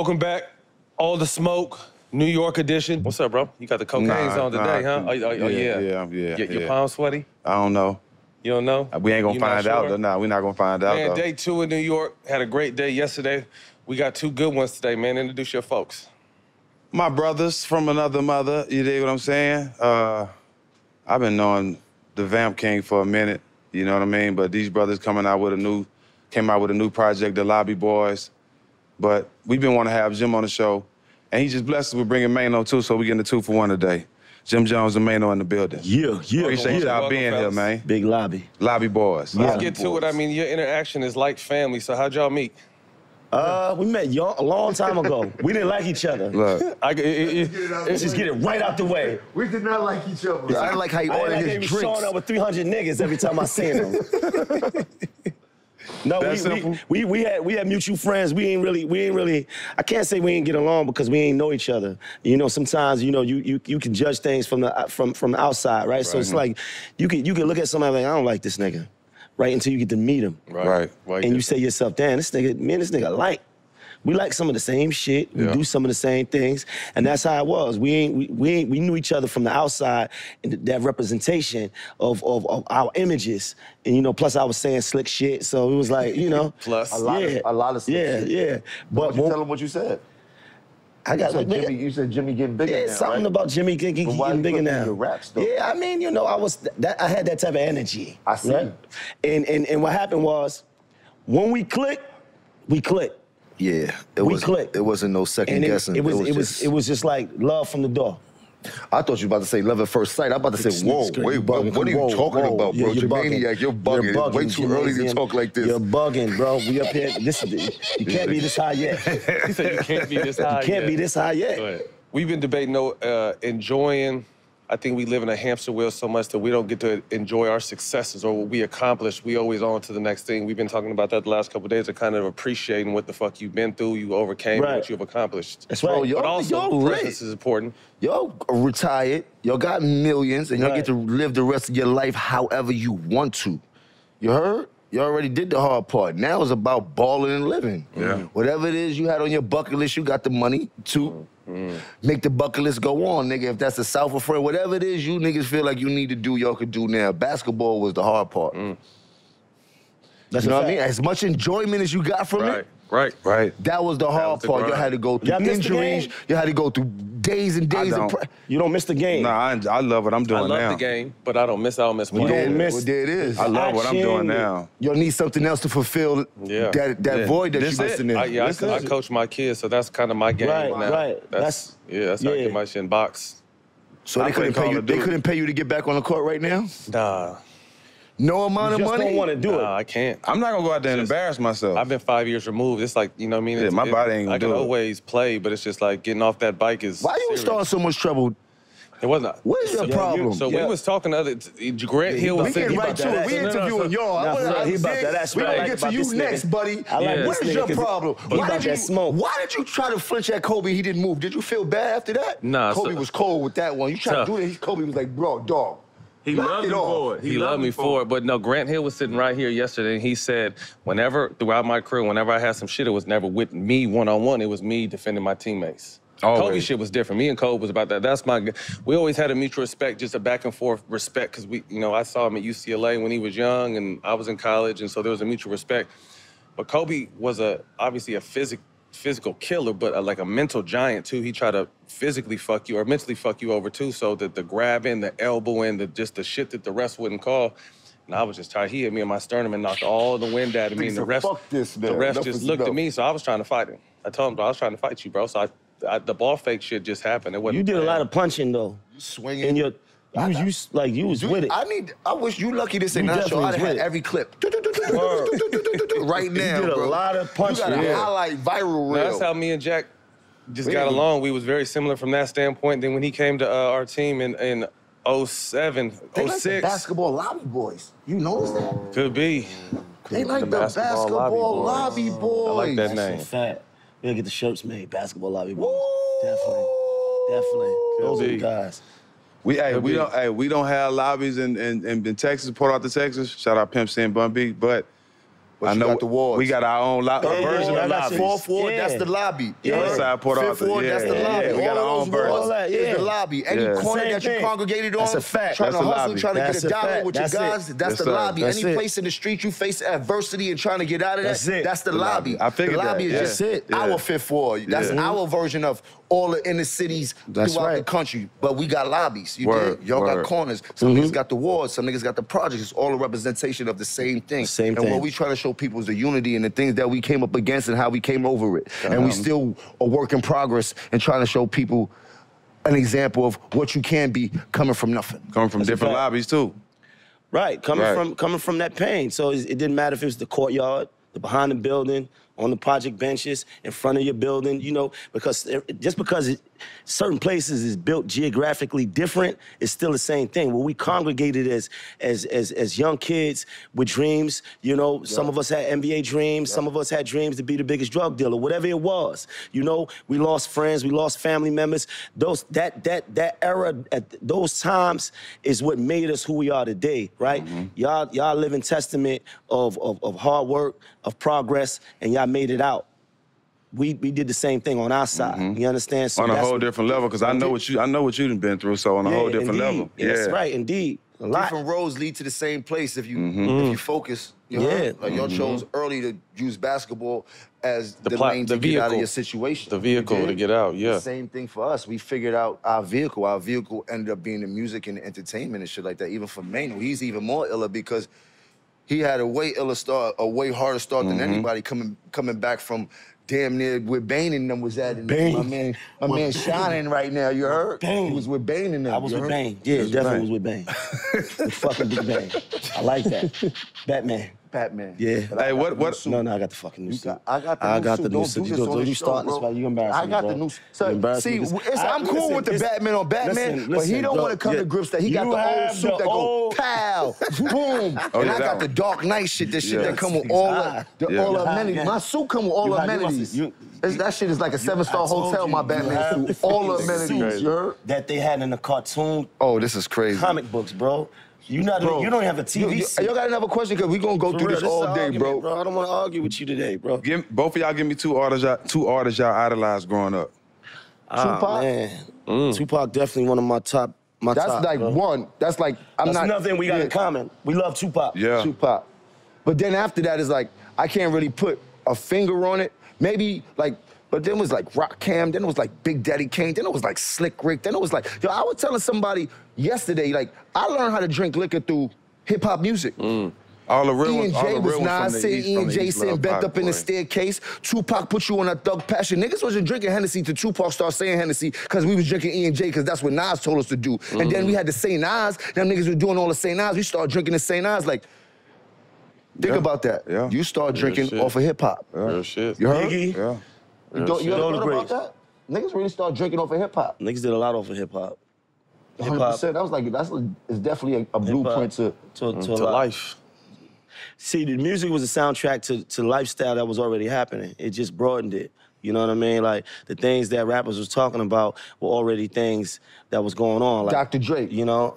Welcome back. All the smoke, New York edition. What's up, bro? You got the cocaine Nah, on today, nah, huh? Oh, oh, oh, yeah. yeah, yeah, yeah, Your, your yeah. palm sweaty? I don't know. You don't know? We ain't gonna You not find out though. Nah, we're not gonna find out Man, though. day two in New York. Had a great day yesterday. We got two good ones today, man. Introduce your folks. My brothers from another mother. You dig what I'm saying? Uh, I've been knowing the Vamp King for a minute. You know what I mean? But these brothers coming out with a new, came out with a new project, the Lobby Boyz. But we've been wanting to have Jim on the show, and he just blessed us with bringing Maino too. So we getting the two for one today. Jim Jones and Maino in the building. Yeah, yeah. Appreciate yeah. y'all being here, man. Big lobby. Lobby Boyz. Let's Yeah. get to it. I mean, your interaction is like family. So how'd y'all meet? Uh, we met young, a long time ago. we didn't like each other. Look, I, it, it, it- Let's just get it right out the way. We did not like each other. I like how he ordered like he his was showing up with 300 niggas every time I seen him. no, That we, simple? we, we, we had we had mutual friends. We ain't really we ain't really. I can't say we ain't get along because we ain't know each other. You know, sometimes you know you you, you can judge things from the uh, from from the outside, right? So it's like you can you can look at somebody like I don't like this nigga, right? Until you get to meet him, Right. Right. and you say yourself, damn, this nigga, man, this nigga like. We like some of the same shit. We Yeah. do some of the same things, and that's how it was. We ain't we, we ain't we knew each other from the outside, and th- that representation of, of of our images, and you know, plus I was saying slick shit, so it was like you know, Plus. A lot of- yeah, a lot of slick yeah, shit. yeah. But But you tell them what you said. I You got said nigga, Jimmy. You said Jimmy getting bigger yeah, now, something right? about Jimmy getting, But why getting you bigger put now. your raps, though? Yeah, I mean, you know, I was that I had that type of energy. I see. And and and what happened was, when we clicked, we clicked. Yeah, it We was. clicked. It wasn't no second And it, guessing. it was it was just- it was just like love from the door. I thought you were about to say love at first sight. I'm about to This say, whoa, nigga's wait, what, bugging. what are you Whoa, talking whoa. about, bro? You're- You're, you're bugging. maniac. You're bugging. You're It's way too early to talk like this. You're bugging, bro. We up here. This is you can't be this high yet. he said you can't be this high. You can't yet. be this high yet. We've been debating uh, enjoying. I think we live in a hamster wheel so much that we don't get to enjoy our successes or what we accomplish. We always on to the next thing. We've been talking about that the last couple of days of kind of appreciating what the fuck you've been through, you overcame, Right. what you've accomplished. That's right. Bro, yo- But also, y'all presence is important. Y'all retired. Y'all got millions, and y'all Right. get to live the rest of your life however you want to. You heard? You already did the hard part. Now it's about balling and living. Yeah. Whatever it is you had on your bucket list, you got the money to Mm-hmm. make the bucket list go on, nigga. If that's the South of France, whatever it is you niggas feel like you need to do, y'all could do now. Basketball was the hard part. That's You know what I mean? As much enjoyment as you got from Right, it, right. right. that was the hard was the part. You grind. had to go through Y'all injuries. game? You had to go through days and days of pre- You don't miss the game. Nah, I, I love what I'm doing now. I love now. the game, but I don't miss. I don't miss You don't miss- Well, there it is. I love what I'm doing now. You'll need something else to fulfill Yeah. that, that Yeah. void that This you're missing in. I, yeah, I, This I is- coach my kids, so that's kind of my game Right, now. right. That's, yeah, that's how I get my shit in box. so I they couldn't pay you. They couldn't pay you to get back on the court right now. Nah, No amount You of just money. don't want to do nah, it. I can't. I'm not gonna go out there and embarrass myself. I've been five years removed. It's like you know what I mean. Yeah, my it- body ain't gonna I can do it. always play, but it's just like getting off that bike is. Why you serious. starting so much trouble? It wasn't. What is your Yeah, problem? you- So Yeah. we was talking the other. Grant he Hill was we to- getting saying he right about to it. We ass. No, no, interviewing y'all. I Nah, wanna- he about that ass. We What gonna get to you this nigga- next, buddy. I like Yeah. this What is nigga your 'cause problem? Why did you smoke. Why did you try to flinch at Kobe? He didn't move. Did you feel bad after that? Nah, Kobe so- was cold with that one. You tried to do it. Kobe was like, bro, dog. He knock loved it me off. for it. He, loved me for it, but no. Grant Hill was sitting right here yesterday, and he said, whenever throughout my career, whenever I had some shit, it was never with me one on one. It was me defending my teammates. Always. Kobe shit was different. Me and Kobe was about that. That's my. We always had a mutual respect, just a back and forth respect, because we, you know, I saw him at UCLA when he was young, and I was in college, and so there was a mutual respect. But Kobe was a obviously a physic, physical killer, but a, like a mental giant too. He tried to physically fuck you or mentally fuck you over too. So that the grabbing, the elbowing, the just the shit that the rest wouldn't call. And I was just tired. He hit me in my sternum and knocked all the wind out of me. And the said, rest, "Fuck this, the man. rest Enough just is looked at me. So I was trying to fight him. I told him, bro, I was trying to fight you, bro. So I, I the ball fake shit just happened. It wasn't. You did a lot of punching though. You swinging. And your you was you, like you was Dude, with it. I need. I wish you lucky to say You not show. definitely I'd have had every clip right now, you did a bro. lot of punching, You got a yeah. highlight viral No, reel. that's how me and Jack just got along. We was very similar from that standpoint. Then when he came to uh, our team in in 07, they like the basketball lobby boys. You notice that? could be. They like the basketball, lobby, boys. I like that name. That's a fact. We gotta get the shirts made. Basketball lobby boys. Woo! Definitely. Definitely. Those are the guys. We hey, we don't hey, we don't have lobbies in, in, in, in Texas, Port Arthur, Texas. Shout out Pimp C and Bun B. But But I know got the wards. we got our own lo- Yeah, version yeah, of I got lobby. Fourth ward, Yeah. that's the lobby. Yeah. You heard? Inside Port Fifth Arthur, ward, that's the lobby. yeah, we got All our own version. wards All that, is yeah. the lobby. Any Yeah. corner Same that you thing. congregated on, That's a fact. trying That's to the hustle, lobby. trying to That's get a a dollar fact. with That's your it. guys, that's Yes, the sir. lobby. That's Any it. place in the street you face adversity and trying to get out of that, That's it. that's the, The lobby. lobby. I figured the lobby that, is yeah. just it. Our fifth ward. That's our version of all the inner cities That's throughout the country. But we got lobbies. You Word, did? Y'all word. got corners. Some mm-hmm. niggas got the wards. Some niggas got the projects. It's all a representation of the same thing. Same and thing. what we try to show people is the unity and the things that we came up against and how we came over it. And we uh-huh. still a work in progress and trying to show people an example of what you can be coming from nothing. Coming from That's different lobbies too. Right, coming Right. from coming from that pain. So it, it didn't matter if it was the courtyard, the behind the building, on the project benches, in front of your building. You know, because just because it, certain places is built geographically different, it's still the same thing. When we congregated as as as, as young kids with dreams, you know, some of us had NBA dreams, some of us had dreams to be the biggest drug dealer, whatever it was. You know, we lost friends, we lost family members. Those that that that era at those times is what made us who we are today, right? Mm-hmm. Y'all y'all living testament of, of of hard work, of progress, and y'all made it out. We we did the same thing on our side. You understand? So on a whole what- different level, because I know what you I know what you've been through. So on a Yeah, whole different indeed. level. Yeah, Yeah, That's right, indeed. A lot. Different roads lead to the same place if you Mm-hmm. if you focus. You Yeah. heard? Like y'all chose early to use basketball as the, The pla- lane the to get out of vehicle. your situation. The You vehicle to get out, yeah. The same thing for us. We figured out our vehicle. Our vehicle ended up being the music and the entertainment and shit like that. Even for Maino, he's even more iller because he had a way iller start, a way harder start Mm-hmm. than anybody coming coming back from damn near where Bane and them was at. And Bane. My man, my man shining right now. You heard? Bane. He was with Bane and them. I was with? Bane. Yeah, was definitely Bane. was with Bane. with fucking Big Bang. I like that. Batman. Batman. Yeah. But Hey, what- what- No, no, I got the fucking new You suit. got- I got the I new got suit. the Don't new do suit. this You, on don't, the you show, starting this, bro. right? You embarrass I me, got bro. the new. You So, see, me. It's, I- I'm cool listen, with the this- Batman on Batman, listen, but he don't want to come yeah. to grips that he got the old suit the that go pow, boom, Oh, and yeah, I got one. the Dark Knight shit. This shit Yeah. that come with all the, the all the You have- amenities. My suit come with all You the have- you must- amenities. It's- that shit is like a seven star hotel. you, My Batman suit, all the amenities. suit You heard? That they had in the cartoon Oh, this is crazy. comic books, bro. You not Bro, you don't have a TV. You, you, suit. y'all got another question? Cause we gonna go For through real, this is all day, argument, bro. I don't want to argue with you today, bro. Give, both of y'all give me two artists, y'all, two artists y'all idolized growing up. Ah, Tupac? man. Tupac definitely one of my top. My That's top, like bro. one. That's like I'm That's not. nothing we got yeah. in common. We love Tupac. Yeah. Tupac. But then after that is like I can't really put a finger on it. Maybe like, but then it was like Rakim. Then it was like Big Daddy Kane. Then it was like Slick Rick. Then it was like yo. I was telling somebody yesterday like I learned how to drink liquor through hip hop music. All the real E ones, and all J the was real ones from Nas the sitting, East, E from and the J East sitting Love bent up in the boy. staircase. Tupac put you on a thug passion. Niggas wasn't drinking Hennessy till Tupac started saying Hennessy because we was drinking E and J because that's what Nas told us to do. And then Mm. we had the St. Ides. Them niggas were doing all the St. Ides. We started drinking the St. Ides. Like, think Yeah. about that. Yeah. You start drinking off of hip hop. Real shit. You heard? Biggie. Yeah. You, don't, you shit. ever All thought about that? Niggas really start drinking off of hip hop. Niggas did a lot over hip hop. 100%. That was like, that's it's definitely a, a blueprint to. to, to, To life. See, the music was a soundtrack to, to lifestyle that was already happening. It just broadened it. You know what I mean? Like the things that rappers was talking about were already things that was going on. Like, Dr. Dre. You know?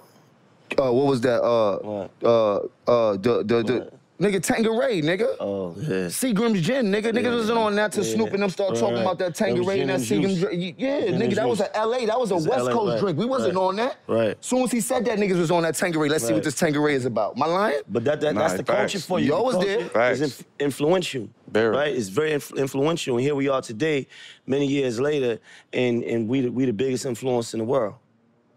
uh, what was that? Uh, What? uh, uh, the the the What? Nigga Tanqueray, nigga. Oh, yeah. Seagram's Gin, nigga. Niggas wasn't on that till Yeah. Snoop and them start talking Right. about that That was Tanqueray and that Seagram's juice. drink. Yeah, Gin nigga, and that was a LA. That was a It's West LA, Coast right, drink. We wasn't right. on that. Right. Soon as he said that, niggas was on that Tanqueray. Let's see what this Tanqueray is about. My lying? But that, that Nah, that's the facts. culture for you. Y'all The was there. culture is Facts. inf- influential. Very. Right? It's very inf- influential. And here we are today, many years later, and, and we, the, we the biggest influence in the world.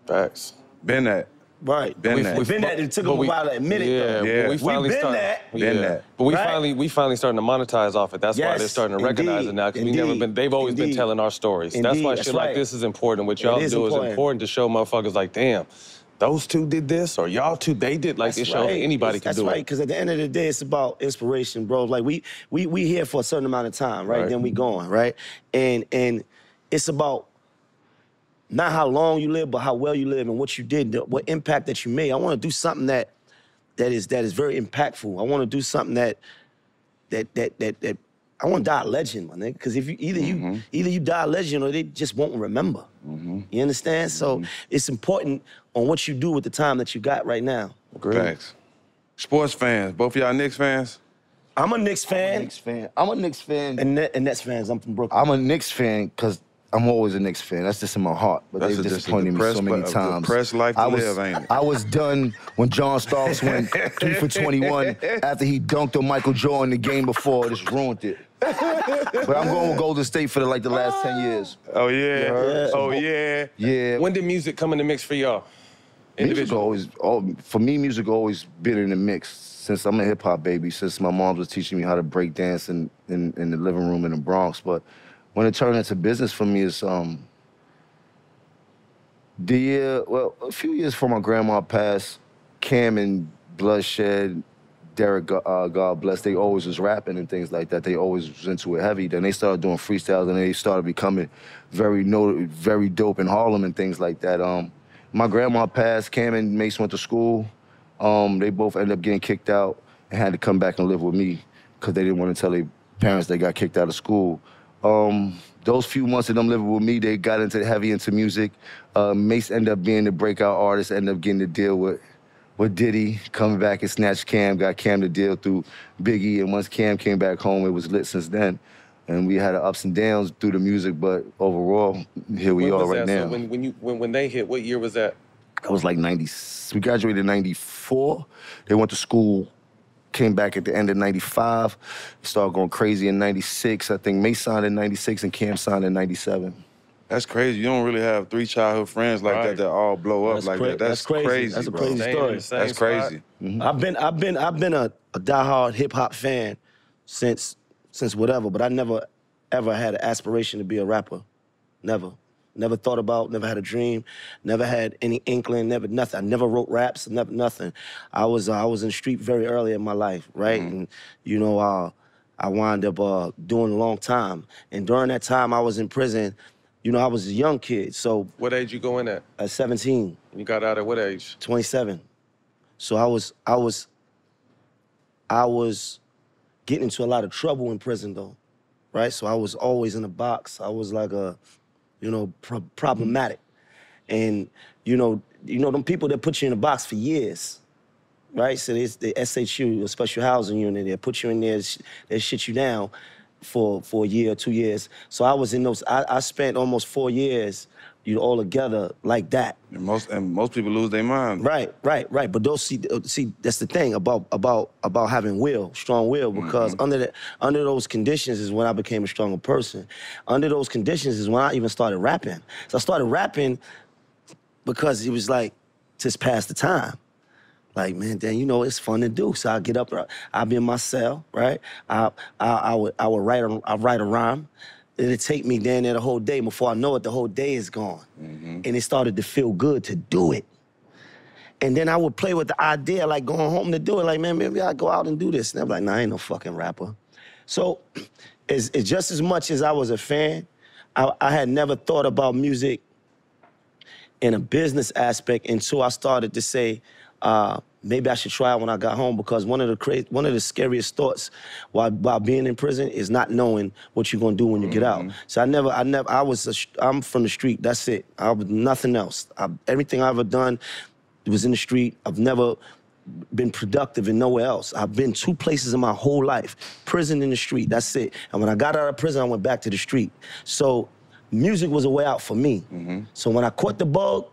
Facts. Been that. Right. Been we, that. We've been that. It took them a we- while to admit it, yeah, though. but Yeah. we We finally been start- that. Been yeah. that. But we Right? finally we finally starting to monetize off it. That's why they're starting to recognize it now because we never been. They've always been telling our stories. that's Indeed, why that's shit like right. this is important. What y'all is do is important. important to show motherfuckers like, damn, those two did this or y'all two they did. Like That's it shows right. anybody It's- can That's do right, it. because at the end of the day, it's about inspiration, bro. Like we we we here for a certain amount of time, right? Right. Then we going, right? And and it's about not how long you live, but how well you live and what you did, what impact that you made. I want to do something that that is that is very impactful. I want to do something that that that that that I want to die a legend, my nigga. Because if you either you mm-hmm. either you die a legend or they just won't remember. Mm-hmm. You understand? So mm-hmm. it's important on what you do with the time that you got right now. Facts. Sports fans. Both of y'all Knicks fans? I'm a Knicks fan. Knicks fan. I'm a Knicks fan. And, Net, and Nets fans. I'm from Brooklyn. I'm a Knicks fan because I'm always a Knicks fan. That's just in my heart. But That's they've a- disappointed me so many times. depressed life to I was, live, ain't it? I was done when John Starks went three for 21 after he dunked on Michael Jordan the game before. Just ruined it. but I'm going with Golden State for the, like the last 10 ah. years. Oh yeah. Yeah. Oh yeah. Yeah. When did music come in the mix for y'all? Music Individual. always, all, for me, music always been in the mix since I'm a hip hop baby. Since my mom was teaching me how to break dance in, in, in the living room in the Bronx. But when it turned into business for me, is um the year, well, a few years before my grandma passed, Cam and Bloodshed, Derek, uh, God bless, they always was rapping and things like that. They always was into it heavy. Then they started doing freestyles and they started becoming very no, very dope in Harlem and things like that. Um, my grandma passed. Cam and Mase went to school. Um, they both ended up getting kicked out and had to come back and live with me because they didn't want to tell their parents they got kicked out of school. Um, those few months of them living with me, they got into heavy into music. Uh, Mase ended up being the breakout artist, ended up getting to deal with with Diddy, coming back and snatched Cam, got Cam to deal through Biggie, and once Cam came back home, it was lit since then. And we had ups and downs through the music, but overall, here we are right that? now. So when, when you when, when they hit, what year was that? I was like 90, we graduated in 94. They went to school, came back at the end of 95, started going crazy in 96. I think Mase signed in 96 and Cam signed in 97. That's crazy. You don't really have three childhood friends like Right. that that all blow up That's like cra- that. That's, that's crazy. That's a bro. crazy Staying story. in same That's spot? crazy. Mm-hmm. I've been I've been I've been a, a diehard hip hop fan since since whatever, but I never ever had an aspiration to be a rapper. Never. Never thought about, never had a dream, never had any inkling, never nothing. I never wrote raps, never nothing. I was uh, I was in the street very early in my life, right? And you know, uh, I wound up uh, doing a long time. And during that time I was in prison, you know, I was a young kid. So What age you go in at? at 17, You got out at what age? 27. So I was I was I was getting into a lot of trouble in prison though, right? So I was always in a box. I was like a, you know, pro- problematic, and you know, you know them people that put you in a box for years, right? So there's the SHU, a special housing unit, they put you in there, they shit you down for for a year or two years. So I was in those. I, I spent almost four years, you know, all together like that. And most and most people lose their mind. Right, right, right. But those see, see, that's the thing about about about having will, strong will, mm-hmm. because under the under those conditions is when I became a stronger person. Under those conditions is when I even started rapping. So I started rapping because it was like just past the time. Like man, then you know it's fun to do. So I get up, I'll be in my cell, right? I I, I would I would write a I write a rhyme. It'd take me down there the whole day. Before I know it, the whole day is gone, and it started to feel good to do it. And then I would play with the idea, like going home to do it. Like, man, maybe I go out and do this. And I'm like, nah, I ain't no fucking rapper. So, it's, it's just as much as I was a fan, I, I had never thought about music in a business aspect until I started to say, uh, maybe I should try it when I got home because one of the cra- one of the scariest thoughts while, while being in prison is not knowing what you're gonna do when you get out. Mm-hmm. So I never, I never, I was, a, I'm from the street. That's it. I was nothing else. I, everything I ever done was in the street. I've never been productive in nowhere else. I've been two places in my whole life: prison and the street. That's it. And when I got out of prison, I went back to the street. So music was a way out for me. Mm-hmm. So when I caught the bug,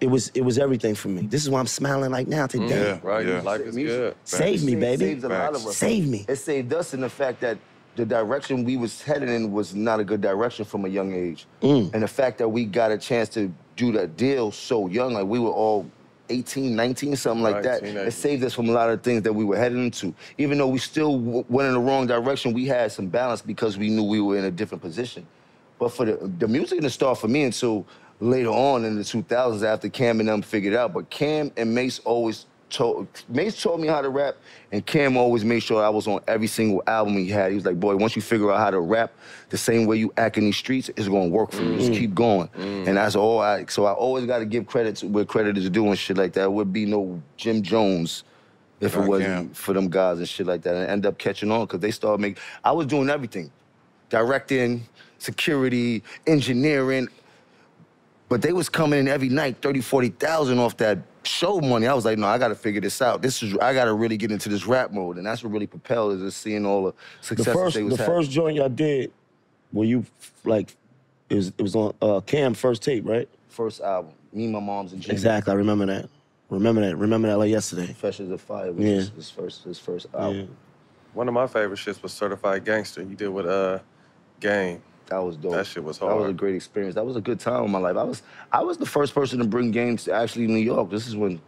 it was it was everything for me. This is why I'm smiling like now today. Yeah. Right? Yeah. Life is Music. good. Save me, baby. Saved a lot of us. Save me. It saved us in the fact that the direction we was headed in was not a good direction from a young age. Mm. And the fact that we got a chance to do that deal so young, like we were all 18, 19, something like Right, that. teenagers. It saved us from a lot of things that we were heading into. Even though we still w- went in the wrong direction, we had some balance because we knew we were in a different position. But for the the music didn't start for me until later on in the 2000s after Cam and them figured out. But Cam and Mase always told Mase taught me how to rap, and Cam always made sure I was on every single album he had. He was like, "Boy, once you figure out how to rap, the same way you act in these streets, it's gonna work for you. Just mm. keep going." Mm. And that's all I. So I always got to give credit to where credit is due and shit like that. It would be no Jim Jones. If it wasn't for them guys and shit like that, and end up catching on because they started making. I was doing everything, directing, security, engineering, but they was coming in every night 30, 40,000 off that show money. I was like, no, I got to figure this out. This is I got to really get into this rap mode, and that's what really propelled is just seeing all the success The success first, they was the having. first joint y'all did, were you like, it was it was on uh, Cam first tape, right? first album, me, and my mom's, and Jimmy. Exactly. I remember that. Remember that. Remember that like yesterday. Fresh as a Fire was Yeah. his, his first his first album. Yeah. One of my favorite shits was Certified Gangster. You did with uh, Game. That was dope. That shit was hard. That was a great experience. That was a good time in my life. I was I was the first person to bring games to actually New York. This is when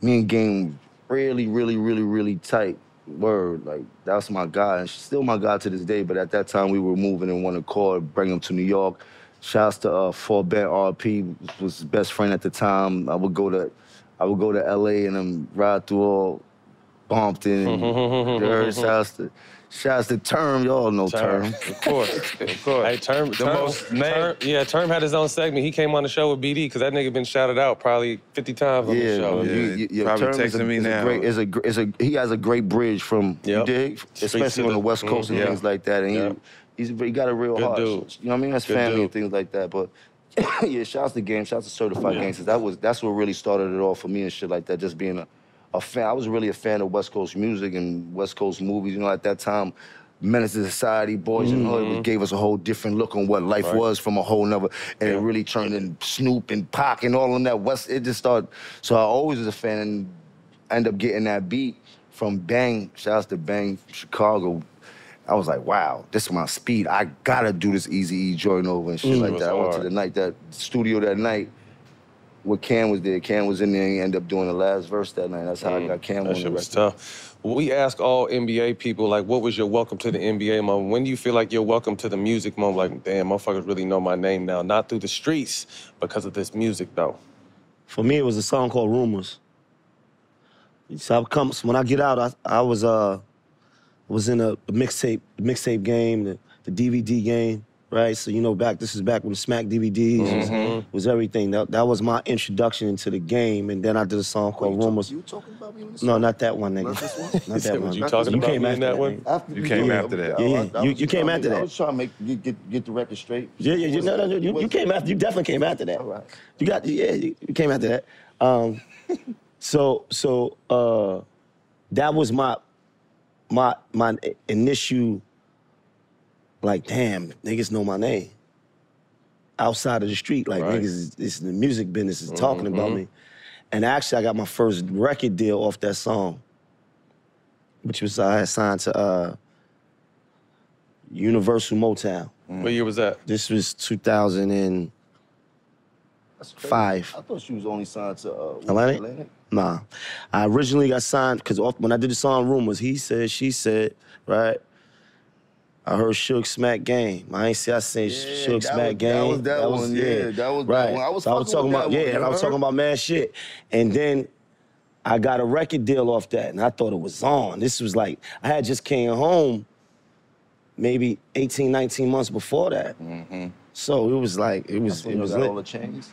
me and Game really, really, really, really tight. Word, like that's my guy, and she's still my guy to this day. But at that time, we were moving in one accord, bring him to New York. Shouts to uh, Fort Bend RP was best friend at the time. I would go to, I would go to LA and then ride through all Bompton. And, you heard? shouts to, shouts to Term. Y'all know Term. Of course. of course. Hey, Term, The Term, most name- Term- yeah, Term had his own segment. He came on the show with BD because that nigga been shouted out probably 50 times on the show. Yeah, You- you- your probably term is a- me is a great- is a, is a, he has a great bridge from, you dig? Especially on the the- West Coast and Mhm. things like that. And Yep. he, he's, he got a real Good heart. dude. You know what I mean? That's Good family dude. and things like that. But yeah, shouts to Game, shouts to Certified Yeah. Gangsters. That was, that's what really started it all for me and shit like that. Just being a, a fan. I was really a fan of West Coast music and West Coast movies. You know, at that time, Menace to Society, Boyz n the Hood was- gave us a whole different look on what life Mm-hmm. Right. was from a whole nother, and it really turned in Snoop and Pac and all of that West. It just started. So I always was a fan and end up getting that beat from Bang. Shouts to Bang Chicago. I was like, wow, this is my speed. I gotta do this Easy E joint over and shit like that. I went to the night that studio that night. Where Cam was there, Cam was in there. and He ended up doing the last verse that night. That's how I got Cam Mm. That on the shit was tough. We ask all NBA people, like, what was your welcome to the NBA moment? When do you feel like you're welcome to the music moment? Like, damn, motherfuckers really know my name now. Not through the streets, because of this music, though. For me, it was a song called Rumors. So I come when I get out, I, I was uh was in a, a mixtape mixtape game, the, the DVD game, right? So you know, back this is back when Smack DVDs Mm-hmm. was, was everything. That, that was my introduction into the game, and then I did a song called Rumors. You talking about me in this No, not that one, nigga. Not this one? Not that one. you talking about came me in after that one? nigga. After You came after that. Yeah, I- yeah. I You- you came trying after to- I that. was trying to make get, get, get the record straight. Yeah, yeah, you, no, no, no, you, you came after. You definitely came after that. All right. You got, yeah, you you came after that. Um, so, so uh, that was my, my, my initial. Like, damn, niggas know my name. Outside of the street, like Right. niggas, is, is the music business is talking about me. And actually, I got my first record deal off that song, which was I had signed to uh, Universal Motown. What year was that? This was 2005. That's. I thought she was only signed to uh, Atlantic? Nah. I originally got signed because when I did the song Rumors, he said, she said, right? I heard Suge Smack Game. I ain't see I say Yeah, Suge Smack was- Game. that was that one, yeah, that was that right. one. I was so I was talking about, yeah, one, and I was talking about mad shit. And then I got a record deal off that, and I thought it was on. This was like, I had just came home maybe 18, 19 months before that. Mm-hmm. So it was like, it was, it was lit. all the chains.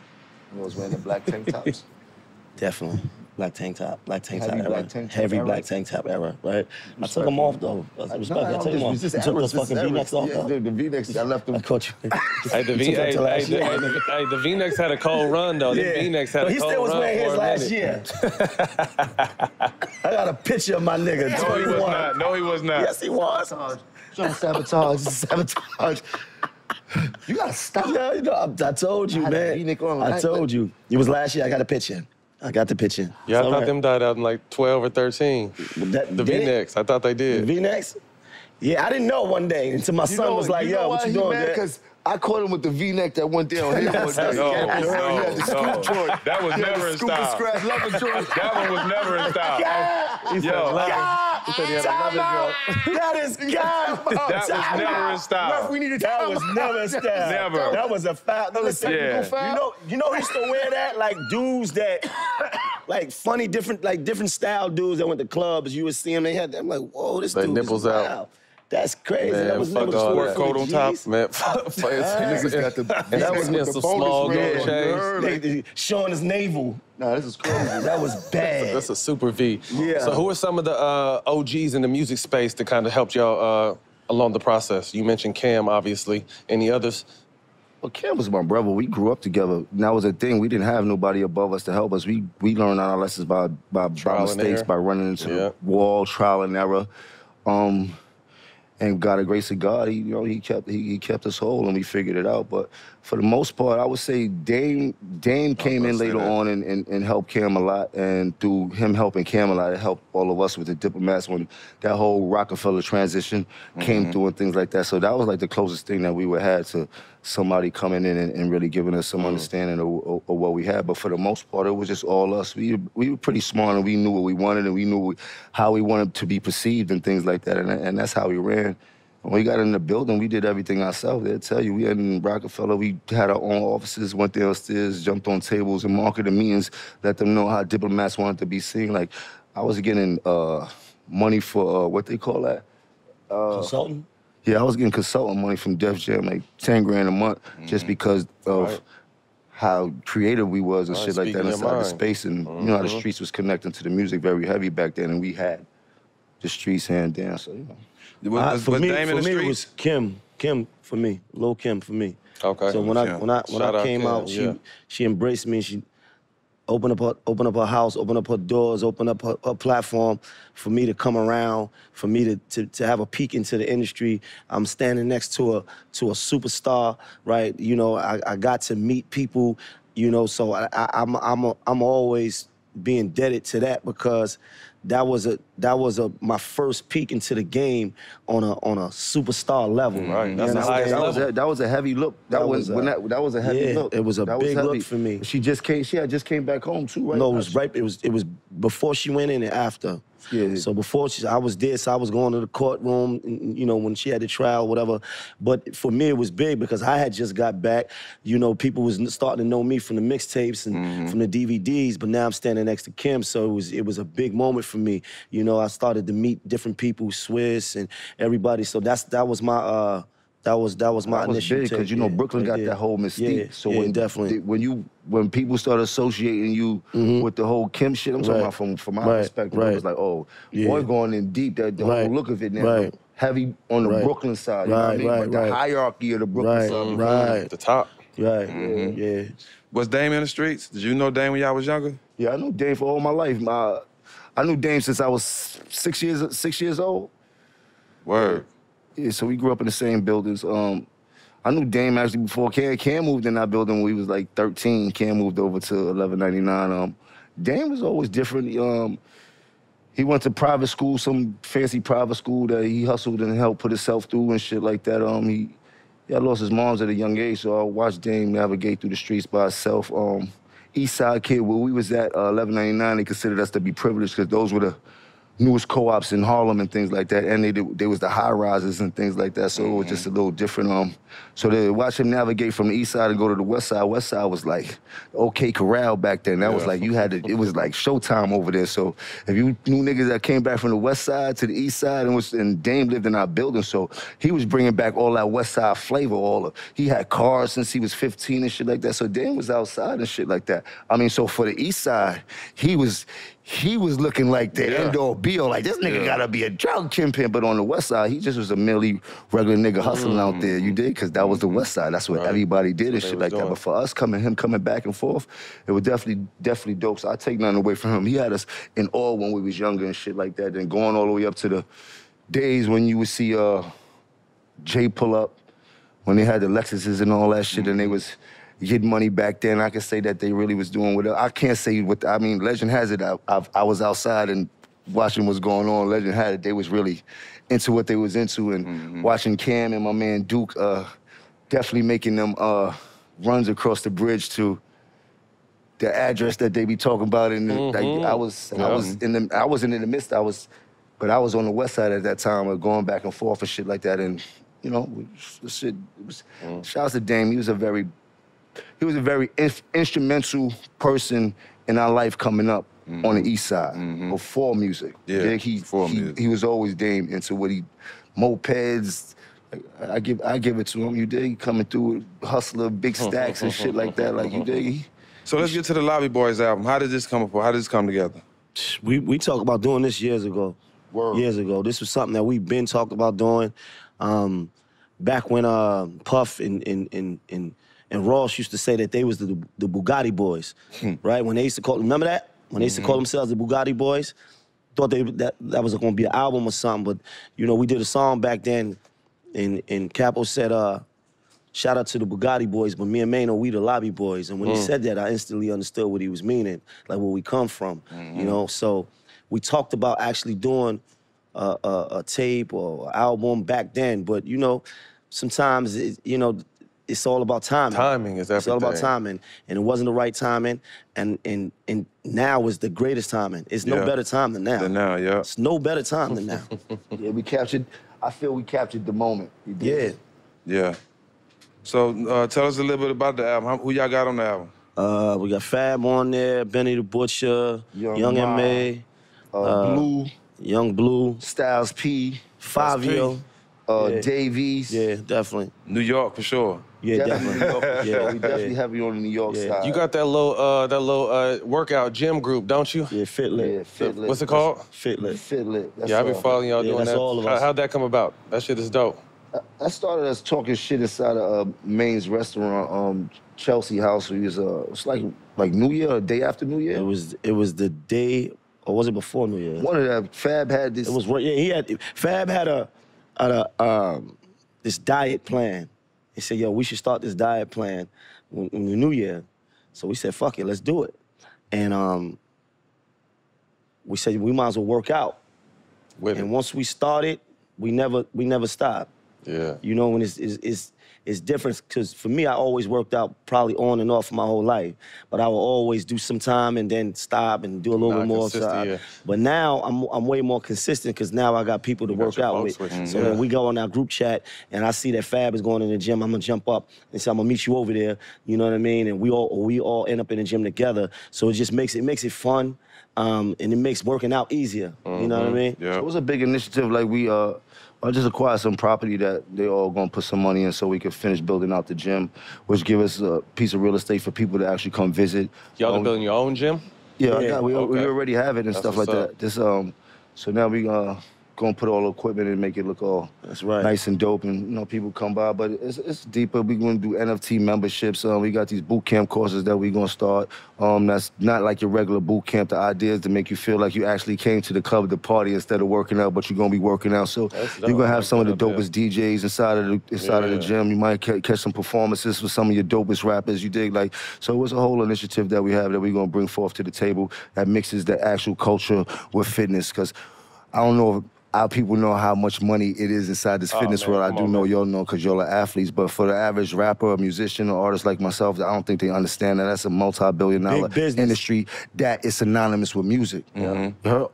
You was wearing the black tank tops. Definitely. Black tank top, black tank Heavy top black era. tank top Heavy era. black tank top era, right? I took them off though. I respect. I took them off. Just, You took those fucking V-necks off yeah, though. The, the V-necks, I left them. I caught you. Hey, the, v- took hey, hey, the, hey, the, hey, the V-necks had a cold run, though. The V-necks had But a he still was wearing his last year. I got a picture of my nigga. No, he was not. No, he was not. Yes, he was. Trying to sabotage, sabotage. You gotta stop. Yeah, you know, I, I told you, I man. On I like- told you. It was last year. I got a picture. I got the picture. Yeah, I thought right. them died out in like 12 or 13. That- The? V-necks. I thought they did. The. V-necks? Yeah, I didn't know one day until my You son know- was like, you yo, know what why you he doing, mad? Because I caught him with the V-neck that went down here one day. No, Yeah, no, he had the no. scoop joint. That was never the in scoop and style. scratch leather joint. That one was never in style. Yo, He said he had another joke. That is God. that was never in style. we needed That was never a style. Never. That was a foul. That was Yeah. You know, you know who used to wear that? Like dudes that, like funny, different, like different style dudes that went to clubs. You would see them, they had them like, whoa, this They dude nipples is out. Wild. That's crazy. Man, that was fuck never all sport that. Coat on top. Man, fuck, fuck, Niggas got the and that was V-necks in with some small bonus gold red. chains. Heard They- it. they- showing his navel. Nah, this is crazy. That was bad. That's a super V. Yeah. So who are some of the uh, OGs in the music space that kind of helped y'all uh, along the process? You mentioned Cam, obviously. Any others? Well, Cam was my brother. We grew up together. And that was a thing. We didn't have nobody above us to help us. We we learned our lessons by by, by mistakes, by running into Yeah. the wall, trial and error. Um, and God, the grace of God, he you know he kept he, he kept us whole and we figured it out. But for the most part, I would say Dame Dame came in later that. on and, and, and helped Cam a lot. And through him helping Cam a lot, it helped all of us with the diplomats when that whole Rockefeller transition came through and things like that. So that was like the closest thing that we would have to somebody coming in and, and really giving us some understanding of, of, of what we had. But for the most part, it was just all us. We we were pretty smart and we knew what we wanted and we knew we, how we wanted to be perceived and things like that. And, and that's how we ran. When we got in the building, we did everything ourselves. They'll tell you, we had in Rockefeller, we had our own offices, went downstairs, jumped on tables and marketed meetings, let them know how diplomats wanted to be seen. Like, I was getting uh, money for uh, what they call that? Consultant. Yeah, I was getting consultant money from Def Jam, like 10 grand a month, just mm-hmm. because of Right. how creative we was and Right, shit like that your inside the space. And you know how the uh-huh. streets was connecting to the music very heavy back then, and we had the streets hand down. So, you know. Was, I- was, for was me, Dame for the me, it was Kim. Kim for me, Lil Kim for me. Okay. So when I when I when Shout I came Kim, out, she yeah. she embraced me. She opened up her opened up her house, open up her doors, open up her, her platform for me to come around, for me to, to to have a peek into the industry. I'm standing next to a to a superstar, right? You know, I, I got to meet people, you know, so I, I, I'm I'm a, I'm always being indebted to that because that was a that was a my first peek into the game on a on a superstar level. Mm, right, that's the understand? highest that was a, that was a heavy look. That, That was, was a- when that, that was a heavy yeah, look. it was a That big look heavy. for me. She just came. She had just came back home too, right? No, it was right. It was it was before she went in and after. Yeah. So before she, I was there, so I was going to the courtroom, and, you know, when she had the trial, whatever. But for me, it was big because I had just got back. You know, people was starting to know me from the mixtapes and Mm-hmm. from the DVDs. But now I'm standing next to Kim, so it was it was a big moment for me. You know, I started to meet different people, Swizz and everybody. So that's that was my uh that was that was my That was initial big because you know yeah, Brooklyn got there. that whole mystique. Yeah, so yeah, when definitely. when you when people start associating you with the whole Kim shit, I'm talking about from from my Right, perspective, right. it was like, oh, Yeah. boy, going in deep. That the Right, whole look of it now, right. heavy on the Right. Brooklyn side. You know what I mean? right, but the right. hierarchy of the Brooklyn Right, side. right, the top. right, Mm-hmm. yeah. Was Dame in the streets? Did you know Dame when y'all was younger? Yeah, I knew Dame for all my life. My, I knew Dame since I was six years six years old. Word. Yeah, so we grew up in the same buildings. Um, I knew Dame actually before Cam. Cam moved in that building when we was like 13. Cam moved over to 1199. Um, Dame was always different. Um, he went to private school, some fancy private school that he hustled and helped put himself through and shit like that. Um, he, he had lost his moms at a young age, so I watched Dame navigate through the streets by himself. Um, East Side kid, where we was at uh, 1199, they considered us to be privileged because those were the newest co-ops in Harlem and things like that, and they they was the high rises and things like that. So it was just a little different. Um, so to watch him navigate from the east side and go to the west side. West side was like OK Corral back then. That was like you had to. It was like Showtime over there. So if you knew niggas that came back from the west side to the east side and was and Dame lived in our building, so he was bringing back all that west side flavor. All of he had cars since he was 15 and shit like that. So Dame was outside and shit like that. I mean, so for the east side, he was. He was looking like the Yeah. end all be all. Like this nigga Yeah. gotta be a drug kingpin. But on the west side, he just was a merely regular nigga hustling out there. You did, cause that was the west side. That's what Right. everybody did and That's what shit like was that. doing. But for us coming, him coming back and forth, it was definitely, definitely dope. So I take nothing away from him. He had us in awe when we was younger and shit like that. Then going all the way up to the days when you would see uh Jay pull up, when they had the Lexuses and all that shit, and they was getting money back then. I can say that they really was doing what I can't say what I mean. Legend has it. I, I, I was outside and watching what's going on. Legend had it. They was really into what they was into, and watching Cam and my man Duke uh, definitely making them uh, runs across the bridge to the address that they be talking about. And like, I was, I Yeah. was in the, I wasn't in the midst. I was, but I was on the west side at that time, of going back and forth and shit like that. And you know, the shit. It was, Shout out to Dame. He was a very, he was a very inf- instrumental person in our life coming up on the east side before music. Yeah, he, before he, music. he was always Dame into what he, mopeds. I I give I give it to him. You dig? Coming through, with hustler, big stacks and shit like that. Like you dig? So let's get to the Lobby Boyz album. How did this come up? How did this come together? We we talked about doing this years ago. Word. Years ago. This was something that we've been talked about doing. Um, back when uh, Puff and and and and and Ross used to say that they was the the Bugatti boys, Hmm. right? When they used to call, them, remember that? When they used to call themselves the Bugatti boys, thought they that that was gonna be an album or something. But you know, we did a song back then, and and Capo said, uh, shout out to the Bugatti boys, but me and Maino, we the lobby boys. And when he said that, I instantly understood what he was meaning, like where we come from, you know. So we talked about actually doing a, a, a tape or album back then, but you know, sometimes it, you know. It's all about timing. Timing is everything. It's all about timing, and it wasn't the right timing, and and and now is the greatest timing. It's no Yeah. better time than now. Than now, yeah. It's no better time than now. Yeah, we captured. I feel we captured the moment. We did. yeah. Yeah. So uh, tell us a little bit about the album. How, who y'all got on the album? Uh, we got Fab on there, Benny the Butcher, Young Young, Ma, M.A., Uh, Blue, Young Blue, Styles P, Fabio. Uh, Yeah. Davies. Yeah, definitely. New York for sure. Yeah, Definitely. definitely. New York, for Yeah, we definitely yeah. you on the New York Yeah. side. You got that little uh that little uh workout gym group, don't you? Yeah, Fitlit. yeah, Fitlit. What's it called? Fitlit. Fitlit. That's Yeah, I've been following y'all Yeah, doing that's that. all of How, us. how'd that come about? That shit is dope. I started us talking shit inside of uh, Maine's restaurant, um, Chelsea House. We was uh, it's like like New Year or day after New Year. It was it was the day, or was it before New Year? One of that Fab had this. It was right- yeah. He had Fab had a a um this diet plan. He said, "Yo, we should start this diet plan in the New Year." So we said, "Fuck it, let's do it." And um, we said we might as well work out. With And it. once we started, we never we never stopped. Yeah. You know, when it's it's it's, it's different because for me, I always worked out probably on and off my whole life, but I will always do some time and then stop and do a little Not bit more. consistent, side. yeah. But now I'm I'm way more consistent because now I got people to You work out folks with. with you, So yeah. when we go on our group chat and I see that Fab is going in the gym, I'm gonna jump up and say I'm gonna meet you over there. You know what I mean? And we all we all end up in the gym together. So it just makes it makes it fun, um, and it makes working out easier. You know what I Mm-hmm. mean? Yeah. It was a big initiative. Like we, uh, I just acquired some property that they all gonna put some money in so we could finish building out the gym, which give us a piece of real estate for people to actually come visit. Y'all are Um, building your own gym? Yeah, I Yeah, got, we, we already have it and That's stuff like up. that. This um, so now we uh gonna put all the equipment and make it look all That's right. nice and dope, and you know people come by. But it's it's deeper. We gonna do NFT memberships. Um, we got these boot camp courses that we gonna start. Um, that's not like your regular boot camp. The idea is to make you feel like you actually came to the club, the party, instead of working out. But you're gonna be working out. So you're gonna have some of the dopest DJs inside of the inside of the gym. You might ca- catch some performances with some of your dopest rappers. You dig like so. It's a whole initiative that we have that we're gonna bring forth to the table that mixes the actual culture with fitness. Because I don't know if our people know how much money it is inside this Oh, fitness man, world. I do on, know man. y'all know because y'all are athletes. But for the average rapper, or musician, or artist like myself, I don't think they understand that that's a multi-billion dollar industry that is synonymous with music. Mm-hmm. You heard?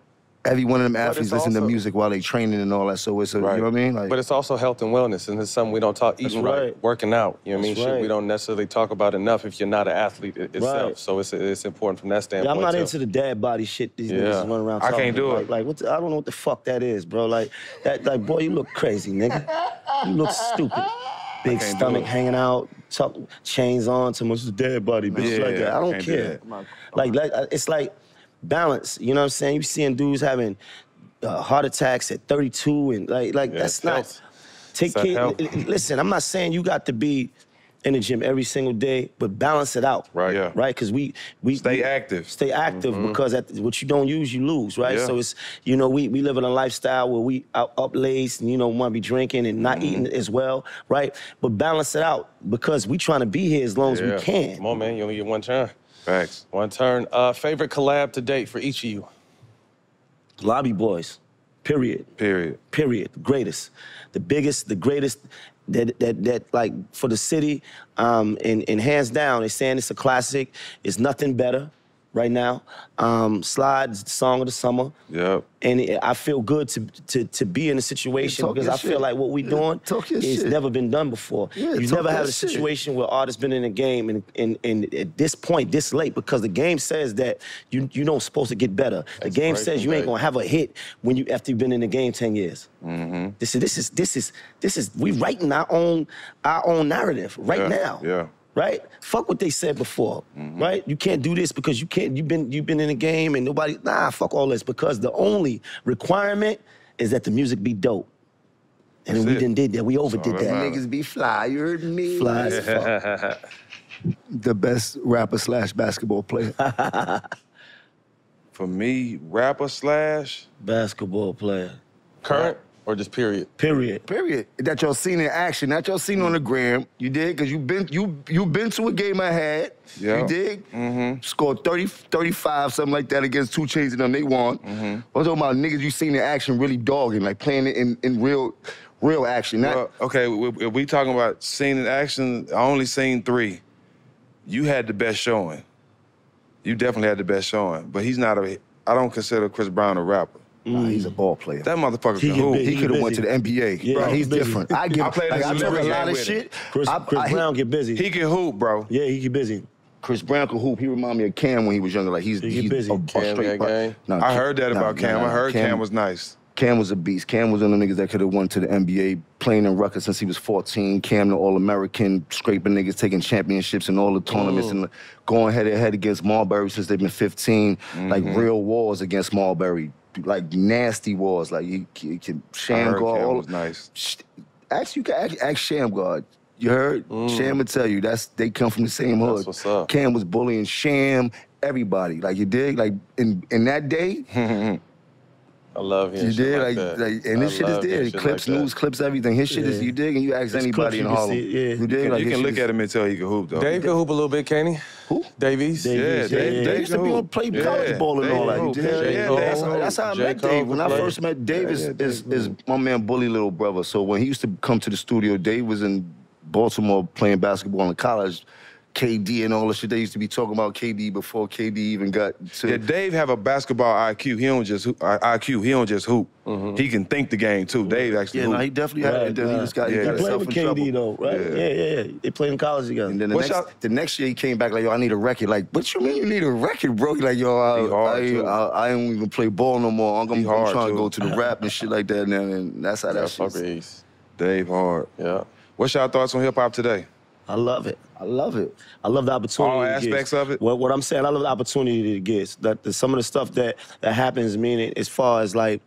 Every one of them athletes listen to music while they training and all that. So it's a, Right. you know what I mean? Like, But it's also health and wellness, and it's something we don't talk. Eating right, right. working out. You know what I mean? That's Shit we don't necessarily talk about enough if you're not an athlete itself. Right. So it's it's important from that Yeah, standpoint. I'm not too. into the dad body shit these Yeah. niggas run around I can't do like, it. Like, what the, I don't know what the fuck that is, bro. Like, that, like, boy, you look crazy, nigga. You look stupid. Big stomach hanging out, tuck, chains on, to much dad body, bitch, Yeah, like that. I don't can't do care. Like, like, it's like balance. You know what I'm saying? You seeing dudes having uh, heart attacks at 32, and like, like Yeah, that's not. health. Take It's that care. health. l- l- Listen, I'm not saying you got to be in the gym every single day, but balance it out. Right. Yeah. Right, because we we Stay we- active. Stay active because at, what you don't use, you lose. Right. Yeah. So it's you know we we live in a lifestyle where we out up late and you know want to be drinking and not eating as well. Right. But balance it out because we trying to be here as long as we can. Come on, man. You only get one turn. Facts. One turn. Uh, favorite collab to date for each of you? Lobby boys. Period. Period. period. The greatest, the biggest, the greatest. That that that like for the city, um, and and hands down, they're saying it's a classic. It's nothing better right now. Um, Slides, the song of the summer. Yep. And it, I feel good to, to to be in a situation talk because your I feel like what we're doing talk your is shit. never been done before. Yeah, You've talk never had that a shit. situation where artists been in the game and, and, and at this point, this late, because the game says that you you don't supposed to get better. The game says you ain't gonna have a hit when you after you've been in the game 10 years. Mm-hmm. This is this is this is this is we writing our own our own narrative right Yeah, now. yeah. Right? Fuck what they said before. Mm-hmm. Right? You can't do this because you can't you've been you've been in the game and nobody nah fuck all this because the only requirement is that the music be dope. And That's we it. didn't did that. We overdid that that. Niggas be flyer than me. Fly as fuck. The best rapper slash basketball player. For me, rapper slash. Basketball player. Current or just period? Period. Period. That y'all seen in action, not y'all seen on the gram. You did, because you've been you you been to a game I had. Yeah. You did. Mm-hmm. Scored 30, 35, something like that against 2 Chainz and them. They won. Mm-hmm. I'm talking about niggas you seen in action really dogging, like playing it in, in real real action. Not Well, okay, we- if we talking about scene in action, I only seen three. You had the best showing. You definitely had the best showing, but he's not a. I don't consider Chris Brown a rapper. Nah, he's a ball player. That motherfucker He can hoop. big. he He could have went to the. NBA. Yeah, bro, he he's busy. different. I give. I played like, in I the talk a Liberty lot of with shit. Chris, I- Chris I- Brown get busy. He can hoop, bro. yeah, he get busy. Chris Brown could hoop. He remind me of Cam when he was younger. Like he's, He get he's busy. a, a Cam straight. got game? Nah, I Cam- heard that nah, about nah, Cam. nah, I heard Cam, was nice. Cam was a beast. Cam was one of the niggas that could have won to the NBA, playing in Rutgers since he was 14. Cam, the All-American, scraping niggas, taking championships in all the tournaments, and going head to head against Marbury since they've been 15. Like Mm-hmm. real wars against Marbury, like nasty wars. Like you can sham heard all- was nice. Actually, you can ask, ask Shammgod. You heard? Mm. Sham would tell you that's they come from the same hood. That's what's up. Cam was bullying Sham, everybody. Like you dig? Like in in that day, I love hearing you did like, like, like and I this shit is love there. shit clips, like news, clips, everything. His shit is you dig, and you ask There's anybody in you can Harlem. see, yeah. You dig? You like can look shit at him and tell he can hoop, though. Dave can hoop a little bit, can he? Who? Dave East. Dave- Yeah, Yeah, Dave, yeah, Dave used to be on hoop. play Yeah, college ball and Dave all that. can You Yeah, yeah, that's, that's how I J. met Dave. When I first met Dave, is, is, Dave is can my man Bully little brother. So when he used to come to the studio, Dave was in Baltimore playing basketball in college. KD and all the shit they used to be talking about KD before KD even got to. Yeah, Dave have a basketball IQ. He don't just hoop, uh, IQ. He don't just hoop. He can think the game too. Dave actually yeah, hoop. no, he definitely had Right, it. Then he just got, he Yeah, got he He played with in trouble. KD though, right? Yeah. Yeah, yeah, yeah. They played in college together. And then the What's next, y'all- the next year he came back like, yo, I need a record. Like, what you mean you need a record, bro? He like, yo, I, He I. I, I don't even play ball no more. I'm, He I'm trying too. to go to the rap and shit like that. And, then- and that's how Yeah, that fuck shit. Dave hard. Yeah. What's y'all thoughts on hip hop today? I love it. I love it. I love the opportunity. All aspects of it? What, what I'm saying, I love the opportunity that it gets. That the, some of the stuff that that happens, meaning as far as like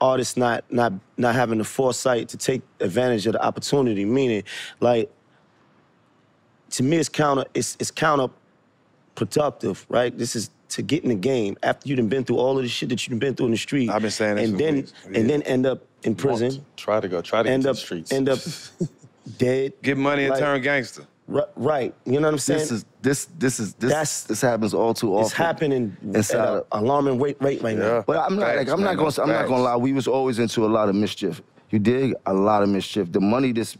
artists not not not having the foresight to take advantage of the opportunity. Meaning, like to me, it's counter. It's it's counterproductive, right? This is to get in the game after you've been through all of the shit that you've been through in the street. I've been saying this and for then. Yeah. and then end up in prison. Try to go. Try to End get up to the streets. end up dead. Get money and Like, turn gangster. Ri- Right. You know what I'm saying? This is this this is this That's- this happens all too often. it's happening inside at an alarming rate, rate right now. But I'm not like I'm not gonna I'm not gonna lie. We was always into a lot of mischief. You dig? A lot of mischief. The money this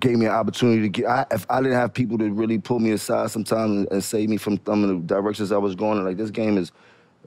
gave me an opportunity to get. I, if I didn't have people to really pull me aside sometimes and, and save me from some of the directions I was going in, like this game is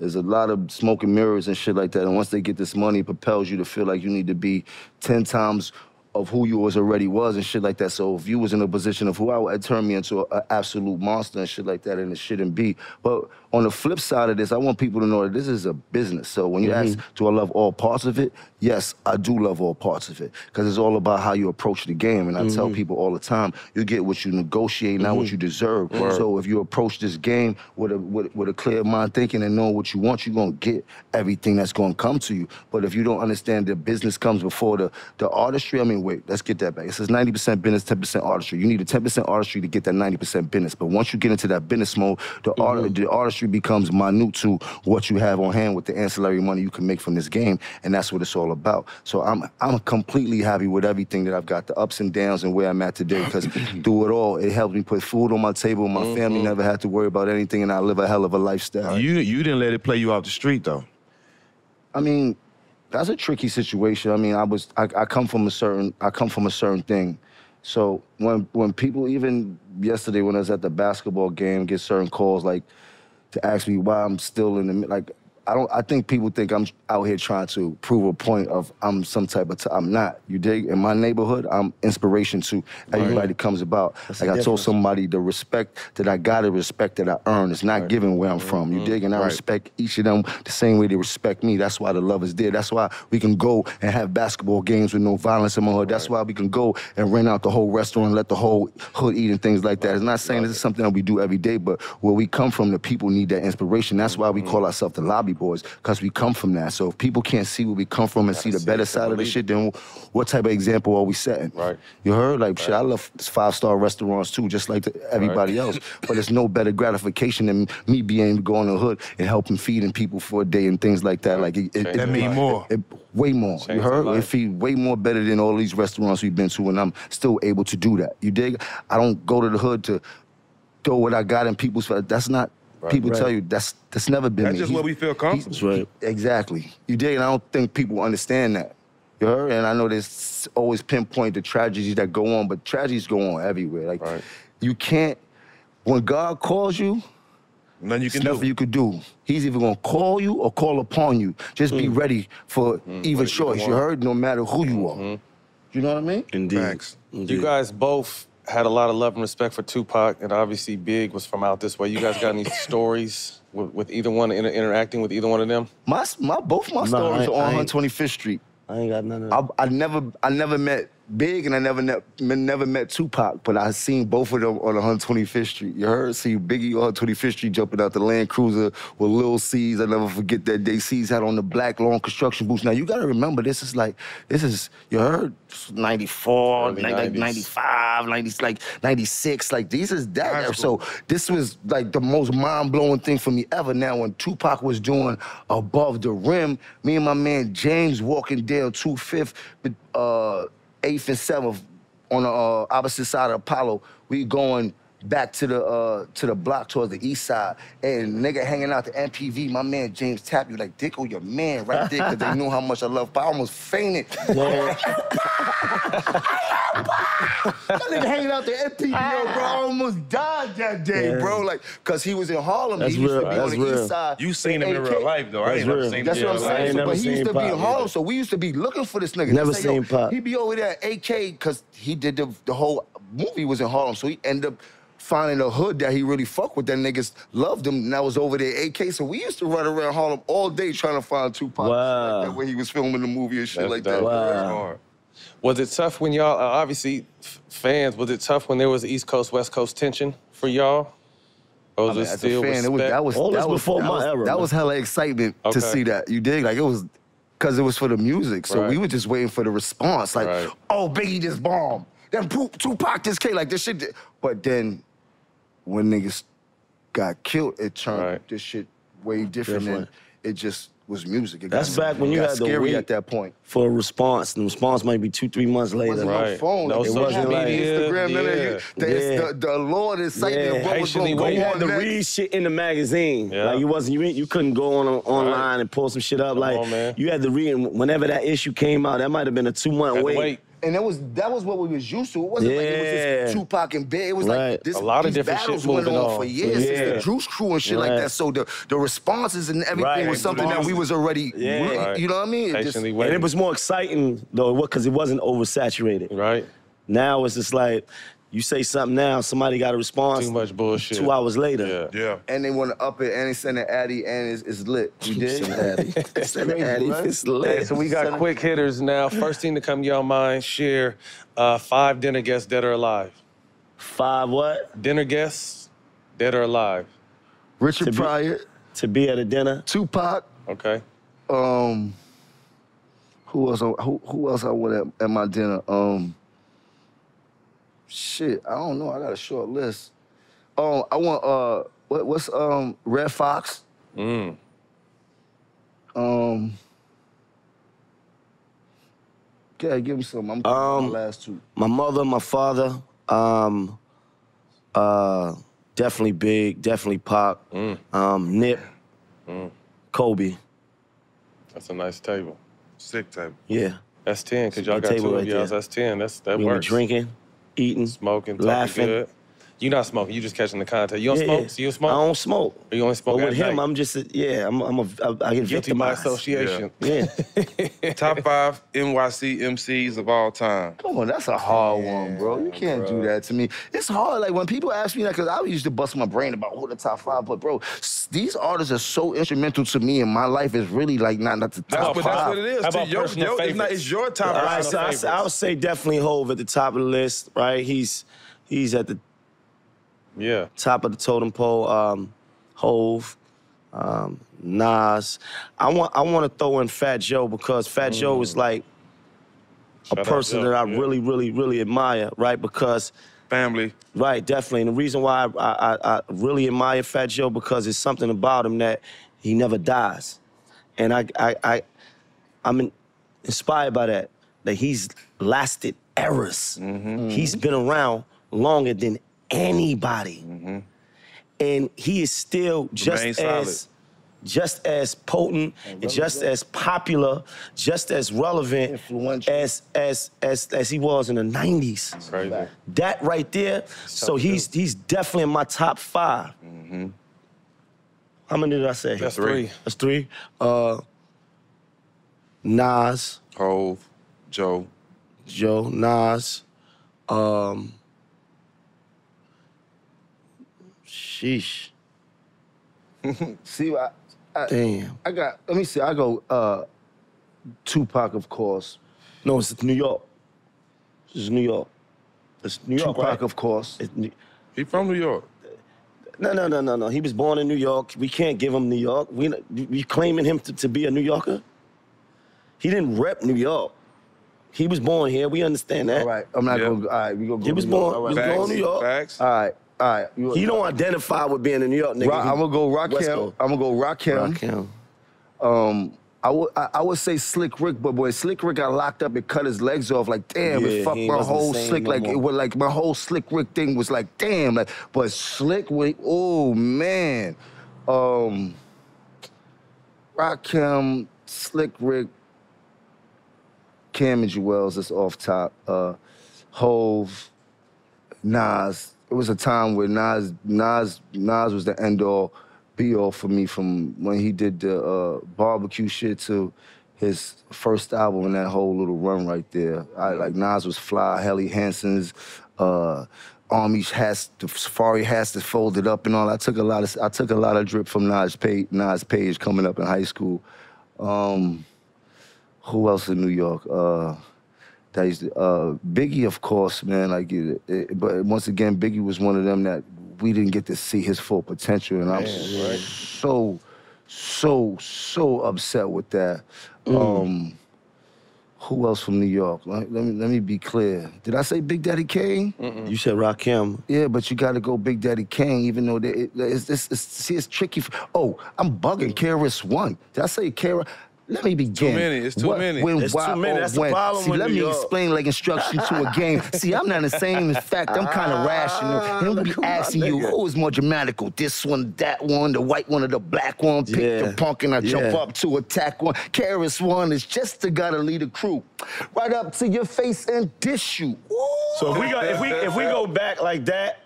is a lot of smoke and mirrors and shit like that. And once they get this money, it propels you to feel like you need to be ten times of who you was already was and shit like that. So if you was in a position of who I would, it turned me into an absolute monster and shit like that, and it shouldn't be. But on the flip side of this, I want people to know that this is a business. So when you ask, mm-hmm. do I love all parts of it? Yes, I do love all parts of it because it's all about how you approach the game. And I tell mm-hmm. people all the time, you get what you negotiate, not what mm-hmm. you deserve. So if you approach this game with a with, with a clear mind thinking and knowing what you want, you're gonna get everything that's gonna come to you. But if you don't understand that business comes before the the artistry, I mean, wait, let's get that back. It says 90% business, 10% artistry. You need a 10% artistry to get that 90% business. But once you get into that business mode, the art the artistry becomes minute to what you have on hand with the ancillary money you can make from this game, and that's what it's all about. So I'm I'm completely happy with everything that I've got, the ups and downs and where I'm at today, because through it all, it helped me put food on my table. My mm-hmm. family never had to worry about anything, and I live a hell of a lifestyle. You you didn't let it play you off the street though. I mean, that's a tricky situation. I mean, I was I, I come from a certain I come from a certain thing. So when when people even yesterday when I was at the basketball game get certain calls like to ask me why I'm still in the like I don't I think people think I'm out here trying to prove a point of I'm some type of I'm not. You dig? In my neighborhood, I'm inspiration to everybody that comes about. That's like I told somebody the respect that I got, the respect that I earn it's not given where I'm mm-hmm. from. You dig? And I Right. respect each of them the same way they respect me. That's why the love is there. That's why we can go and have basketball games with no violence in my hood. That's why we can go and rent out the whole restaurant and let the whole hood eat and things like that. It's not saying this is something that we do every day, but where we come from, the people need that inspiration. That's why we mm-hmm. call ourselves the lobby Bobby boys because we come from that. So if people can't see where we come from and see the see better side of the shit, then what type of example are we setting? Right. You heard? Like shit, I love five star restaurants too, just like the, everybody else. But it's no better gratification than me being able to go in the hood and helping feeding people for a day and things like that. Like it, it, Change it That mean life. more. it, way more. Change you heard? It life. feed way more better than all these restaurants we've been to, and I'm still able to do that. You dig? I don't go to the hood to throw what I got in people's. That's not. People tell you that's that's never been That's me. just He- where we feel comfortable. That's right. Exactly. You dig? And I don't think people understand that. You heard? And I know there's always pinpoint the tragedies that go on, but tragedies go on everywhere. Like Right. you can't. When God calls you, Nothing you can nothing do. you could do. He's either gonna call you or call upon you. Just be mm. ready for mm. either choice. You heard? No matter who you are. Mm-hmm. You know what I mean? Indeed. Indeed. You guys both had a lot of love and respect for Tupac, and obviously Big was from out this way. You guys got any stories with, with either one, inter- interacting with either one of them? My my both my Nah, stories I- are on ain't- 125th Street. I ain't got none of that. I, I never I never met Big and I never ne- never met Tupac, but I seen both of them on 125th Street. You heard? See Biggie on 125th Street jumping out the Land Cruiser with Lil Cease. I never forget that day. Cease had on the black long construction boots. Now you gotta remember this is like this is you heard 94, Early like, like 90s. 95, 90, like 96. Like these is that. So this was like the most mind blowing thing for me ever. Now, when Tupac was doing Above the Rim, me and my man James walking down 25th, uh, 8th and 7th on the uh, opposite side of Apollo, we going back to the uh, to the block towards the east side, and nigga hanging out the MPV. My man James tap you like, "Dick, oh your man right there," because they knew how much I love. But I almost fainted. That nigga hanging out the MPV, yo, bro. I almost died that day, Yeah. bro. Like, cause he was in Harlem. That's he used real, to be that's on the real. east side. You seen him in AK. real life though. I That's ain't never real. seen him. That's what I'm real I life. saying. ain't So, but he used to be in Harlem, either. so we used to be looking for this nigga. Never They say, yo, seen Pop. He be over there at AK because he did the, the whole movie was in Harlem, so he ended up finding a hood that he really fucked with. That niggas loved him, and that was over there AK. So we used to run around Harlem all day trying to find Tupac. Wow. Like that, where he was filming the movie and shit That's like dope. that. Wow. Was it tough when y'all, uh, obviously, f- fans, was it tough when there was East Coast, West Coast tension for y'all? Or was I mean, it still fan, it was, that was All that this was, before that my was, era, That man. was hella excitement Okay. to see that. You dig? Like it was because it was for the music. So Right. we were just waiting for the response. Like, Right. oh, Biggie just bombed. Then Pu- Tupac just came. Like this shit. did- But then when niggas got killed, it turned Right. this shit way different. Different. And it just was music. It That's got, back when it you got had the scary at that point. for a response. The response might be two, three months later. wasn't Right. no phone. No it social wasn't like media, Instagram. none of yeah. it. The, Yeah. the, the Lord is saying yeah. what was going to waiting. You had to next. read shit in the magazine. Yeah. Like you wasn't you, you couldn't go on online and pull some shit up. like on, man. you had to read. And whenever that issue came out, that might have been a two month wait. wait. And that was that was what we was used to. It wasn't like it was Yeah. just Tupac and Big. It was Right. like this. A lot of these different shit battles went moving on on. for years since Yeah. the Juice Crew and shit like that. So the the responses and everything Right. was something that we was already. Yeah. really- Right. You know what I mean? It just- Patiently And waiting. it was more exciting though, because it wasn't oversaturated. right? Now it's just like you say something now, somebody got a response. Too much bullshit. Two hours later. Yeah. Yeah. and they want to up it, and they send an Addy, and it's, it's lit. You did. Send it Addy. Send it Crazy, Addy. right? It's lit. Hey, so we got quick hitters now. First thing to come to your mind, share uh, five dinner guests, dead or alive. Five what? Dinner guests, dead or alive. Richard To be- Pryor, To be at a dinner. Tupac. Okay. Um, who else? Who, who else I want at, at my dinner? Um, shit, I don't know. I got a short list. Um, I want uh, what, what's um, Redd Foxx. Mm. Um, yeah, give me some. I'm um, my last two. My mother, my father, um, uh, definitely big, definitely Pop, um, Nip, Kobe. That's a nice table. Sick table. Yeah. That's 10, because y'all got table two of y'all. That's 10. That's, that We were works. drinking, eating, Smoking, talking laughing. good. You not smoking. You just catching the contact. You don't Yeah, smoke? yeah. So you smoke? I don't smoke. Or you only smoke But at with him, night? I'm just, a, yeah, I'm, I'm a, I, I get Guilty by victimized. association. Yeah. Top five NYC MCs of all time. Come on, that's a hard one, bro. You can't do that to me. It's hard. Like when people ask me that, because I used to bust my brain about who the top five, but bro, these artists are so instrumental to me, and my life is really like not, not the That's top what, five. that's what it is. How too. about Your- personal your- it's, not, it's your top All five. right, so I, favorites. I would say definitely Hove at the top of the list, right? He's he's at the Yeah. top of the totem pole. Um, Hove, um, Nas. I want I want to throw in Fat Joe because Fat Joe is like a Shout person that I yeah. really, really, really admire, right? Because Family. Right, definitely. And the reason why I, I, I really admire Fat Joe because it's something about him that he never dies, and I I, I I'm in, inspired by that. That he's lasted eras. He's been around longer than anybody, and he is still just Remain solid. as just as potent, and just as popular, just as relevant Influential. as as as as he was in the '90s. Crazy. That right there. So he's he's definitely in my top 5 How many did I say? That's Three. three. That's three. Uh, Nas, Hove, Joe. Joe, Nas. Um, sheesh. See, I, I, Damn. I got. Let me see. I go. Uh, Tupac, of course. No, it's New York. This is New York. It's New York, Tupac, right? of course. It's New- He from New York. no, no, no, no, no. He was born in New York. We can't give him New York. We we claiming him to, to be a New Yorker. He didn't rep New York. He was born here. We understand that. All right. I'm not Yeah. going. to All right. We gonna go. He was New York. born- All was born in New York. Facts. All right. All right. You- He don't identify with being a New York nigga. Rock, I'm gonna go Rock Rakim. I'm gonna go Rakim. Rakim. Um, I would I, I would say Slick Rick, but boy, Slick Rick got locked up and cut his legs off. Like damn, Yeah, it fucked my whole Slick. no like it was like my whole Slick Rick thing was like damn. Like but Slick Rick, oh man, um, Rakim, Slick Rick, Cam and Juelz that's off top. Uh, Hove, Nas. It was a time where Nas, Nas, Nas was the end all, be all for me from when he did the uh, barbecue shit to his first album and that whole little run right there. I like Nas was fly, Helly Hansen's, uh, Army hats, the Safari hats that folded up and all. I took a lot of, I took a lot of drip from Nas Page, Nas Page coming up in high school. Um, who else in New York? Uh, that used to, uh, Biggie, of course, man. Like, it, it, but once again, Biggie was one of them that we didn't get to see his full potential, and I'm so, so, so upset with that. Um, who else from New York? Let, let me let me be clear. Did I say Big Daddy Kane? You said Rakim. Yeah, but you got to go Big Daddy Kane, even though they, it, it's, it's, it's, see, it's tricky. For, oh, I'm bugging. KRS One. Did I say KRS? Let me begin. many, it's too many. When, It's why, too many, or that's the when. problem See, with let New me York. explain like instruction to a game. See, I'm not the same. In fact, I'm kind of ah, rational. And I'm be asking you, who is more dramatical? This one, that one, the white one, or the black one? Pick Yeah. the punk and I jump Yeah. up to attack one. KRS One is just the guy to lead a crew. Right up to your face and dish you. So if we go if we if we go back like that,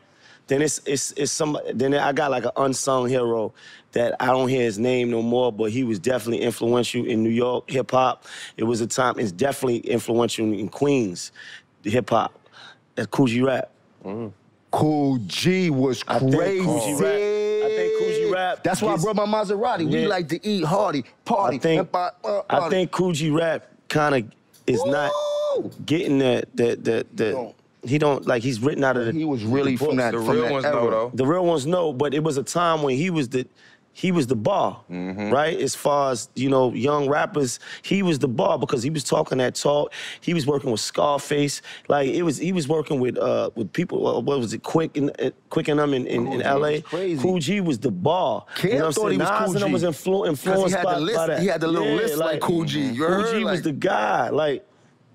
then it's it's it's some then I got like an unsung hero that I don't hear his name no more, but he was definitely influential in New York hip hop. It was a time it's definitely influential in Queens, the hip hop. That's Kool G Rap. Kool G was I crazy. Rap- I think Kool G Rap That's why I brought my Maserati. We like to eat hardy, party. I think hip hop, uh, I think Kool G Rap kind of is not getting the the the, the Don't. he don't like he's written out of the He was really the from books. that. The from real that ones era. know though. The real ones know, but it was a time when he was the he was the bar, Mm-hmm. right? As far as you know, young rappers, he was the bar because he was talking that talk. He was working with Scarface, like it was. He was working with uh with people. uh, What was it? Quick and uh, Quick and them in, in, Cool in G L.A. was crazy. Kool G was the bar. Cam you know what thought I'm saying? he was Nas Cool and them G. was influ- influenced he had by, the list- by that. he had the little list like Kool G, you Cool? G was Like- the guy. Like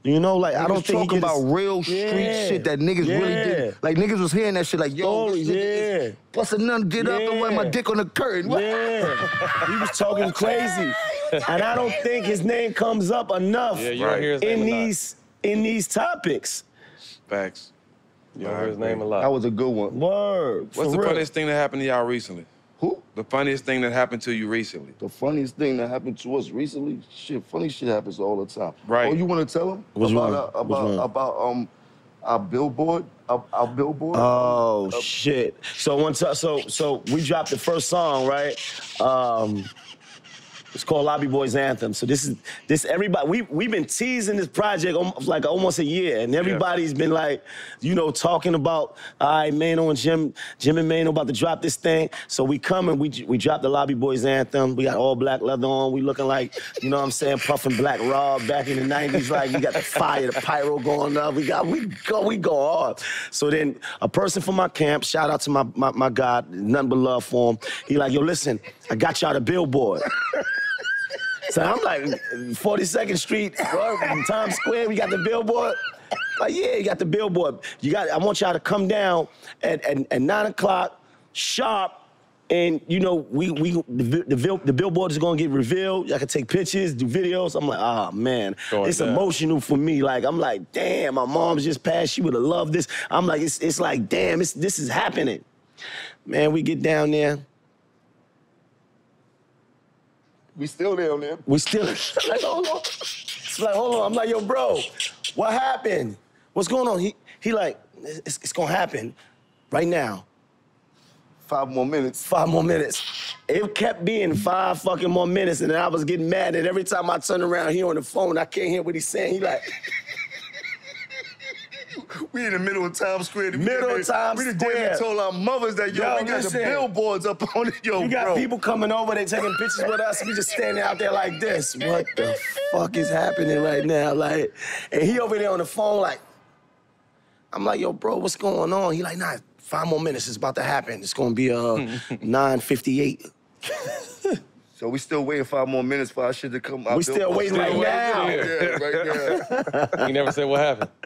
you know, like I don't think he talking about his- real street Yeah, shit that niggas really did. Like niggas was hearing that shit like, yo, Stories, this nigga yeah. is busting none, get up and wear my dick on the curtain. What? Yeah, he was talking crazy, and I don't think his name comes up enough Yeah, Right. hear in name a lot. these in these topics. Facts. You don't hear his name a lot. That was a good one. Word. What's for the real. funniest thing that happened to y'all recently? Who? The funniest thing that happened to you recently? The funniest thing that happened to us recently, shit, funny shit happens all the time. Right. Oh, you want to tell them Which about one? uh, Which about one? about um our billboard, our, our billboard? Oh shit! So one time, so so we dropped the first song, right? Um, It's called Lobby Boyz Anthem. So this is this everybody we we've been teasing this project like almost a year, and everybody's been like, you know, talking about all right, Maino and Jim, Jim and Maino about to drop this thing. So we come and we we drop the Lobby Boyz Anthem. We got all black leather on. We looking like, you know what I'm saying, puffing black Rob back in the 90s. Like we got the fire, the pyro going up. We got we go we go hard. So then a person from my camp, shout out to my my, my God, nothing but love for him. He like, yo, listen, I got y'all the billboard. So I'm like, 42nd Street, bro, Times Square, we got the billboard. Like, yeah, you got the billboard. You got, I want y'all to come down at, at, at nine o'clock, sharp, and you know, we we the, the, the billboard is gonna get revealed. I can take pictures, do videos. I'm like, ah man, Going it's down. emotional for me. Like, I'm like, damn, my mom's just passed. She would have loved this. I'm like, it's it's like, damn, it's this is happening. Man, we get down there. We still there, man. We still like, hold on. It's like, hold on. I'm like, yo, bro, what happened? What's going on? He he like, it's, it's gonna happen right now. Five more minutes. Five more minutes. It kept being five fucking more minutes, and then I was getting mad. And every time I turn around here on the phone, I can't hear what he's saying. He like, We in the middle of Times Square. We Middle of Times We Square. damn near told our mothers that, yo, Yo, we got listen. the billboards up on it, yo, you got bro. people coming over, they taking pictures with us. We just standing out there like this. What the fuck is happening right now? Like, and he over there on the phone, like, I'm like, yo, bro, what's going on? He like, nah, five more minutes. It's about to happen. It's gonna be uh 9:58. So we still waiting five more minutes for our shit to come out. We still waiting right now. Yeah, right now. He never said what happened.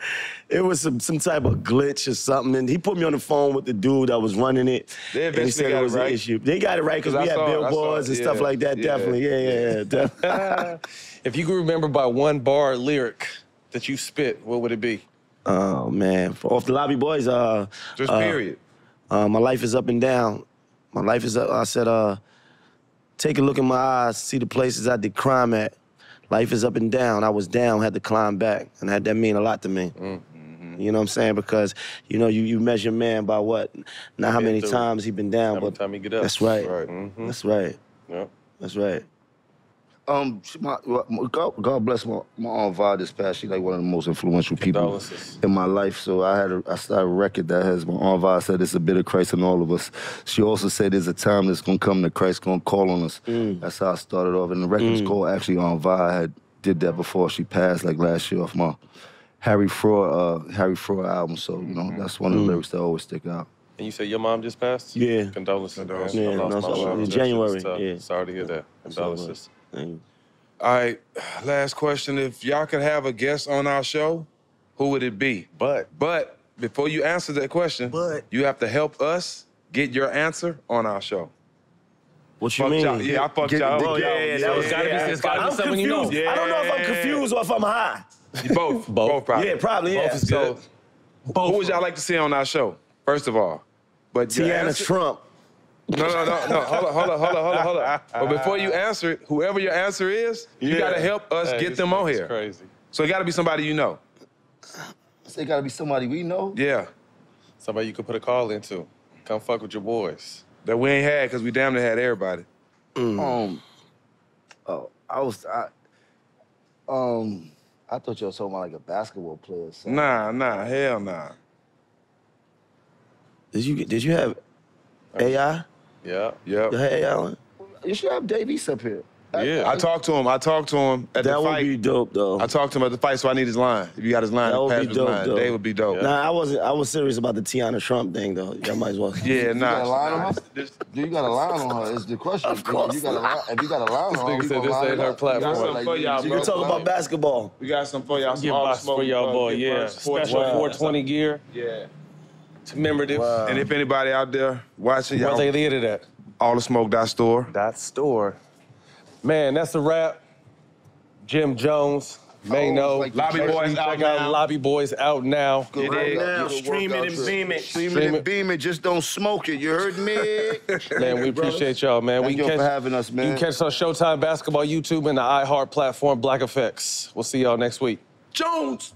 It was some some type of glitch or something, and he put me on the phone with the dude that was running it. They and he said got it it was right. an issue. They got it right because we I had saw it, I saw billboards it, and stuff like that. yeah. Definitely, yeah, yeah, yeah. definitely. If you could remember by one bar lyric that you spit, what would it be? oh man, For- off the Lobby Boyz. Uh, Just uh, period. Uh, my life is up and down. My life is up. I said, uh, take a look in my eyes, see the places I did crime at. Life is up and down. I was down, had to climb back, and that, that mean a lot to me. You know what I'm saying? Because you know you you measure man by what, not how many through. times he been down, How many but time he get up. that's right. Right. Mhm. That's right. Yep. That's right. Um, my, my- God, God bless my my aunt Va this past. She's like one of the most influential people in my life. So I had a, I started a record that has my aunt Va said it's a bit of Christ in all of us. She also said there's a time that's gonna come that Christ gonna call on us. Mm. That's how I started off. And the record's mm. called actually Aunt Va I had did that before she passed like last year off my Harry Fraud uh, Harry Fraud album. So you know mm. that's one of the lyrics that always stick out. And you said your mom just passed? Yeah. Condolences. Condolences. Yeah, I no, my uh, mom. in January, yeah. Sorry to hear that. Condolences. And All right, last question. If y'all could have a guest on our show, who would it be? But But before you answer that question, But- you have to help us get your answer on our show. What you Fuck mean? y'all. Yeah, I fucked Get- y'all. get- Oh, yeah, yeah, that was gotta be- it's gotta be I'm someone you know. confused. I don't know if I'm confused or if I'm high. Both. Both. Both probably. Yeah, probably, yeah. Both is So, good. who would y'all like to see on our show? First of all, but your Tiana answer- Trump. No, no, no, no. Hold on, hold on, hold on, hold on, hold on. But before you answer it, whoever your answer is, you Yeah. gotta help us Hey, get them on here. Crazy. So it gotta be somebody you know. So it gotta be somebody we know. Yeah. Somebody you could put a call into. Come fuck with your boys. That we ain't had because we damn near had everybody. Um, oh, I was I, um, I thought you were talking about like a basketball player. or something. Nah, nah, hell nah. Did you did you have AI? Yeah. Yep. You had AI on? You should have Dave East up here. Yeah. I talked to him. I talked to him at That the would fight. be dope though. I talked to him at the fight, so I need his line. If you got his line, That would pass be his dope, line. though. They would be dope. Nah, I wasn't. I was serious about the Tiana Trump thing though. Y'all might as well. Yeah, nah. You got a line on her? Do you got a line on her? Is the question. Of course You got a line. If you got a line on her, nigga we said this line ain't her platform. You got, Got something for y'all, You can talk about basketball. We got some for y'all. Some Give all smoke, for y'all boy, yeah. Special 420 gear. Yeah. Commemorative. And if anybody out there watching, Where's they y'all, get it at? all the smoke dot store. Dot store. Man, that's a wrap. Jim Jones, Maino. Oh, like Lobby Make Boys out check out now. Lobby Boyz out now. Good Right workout. now, stream it and trip. beam it. Stream Stream it it. and beam it. Just don't smoke it. You heard me? Man, we appreciate y'all, man. Thank we you catch, for having us, man. You can catch us on Showtime Basketball YouTube and the iHeart platform, Black Effects. We'll see y'all next week. Jones.